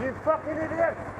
You fucking idiot!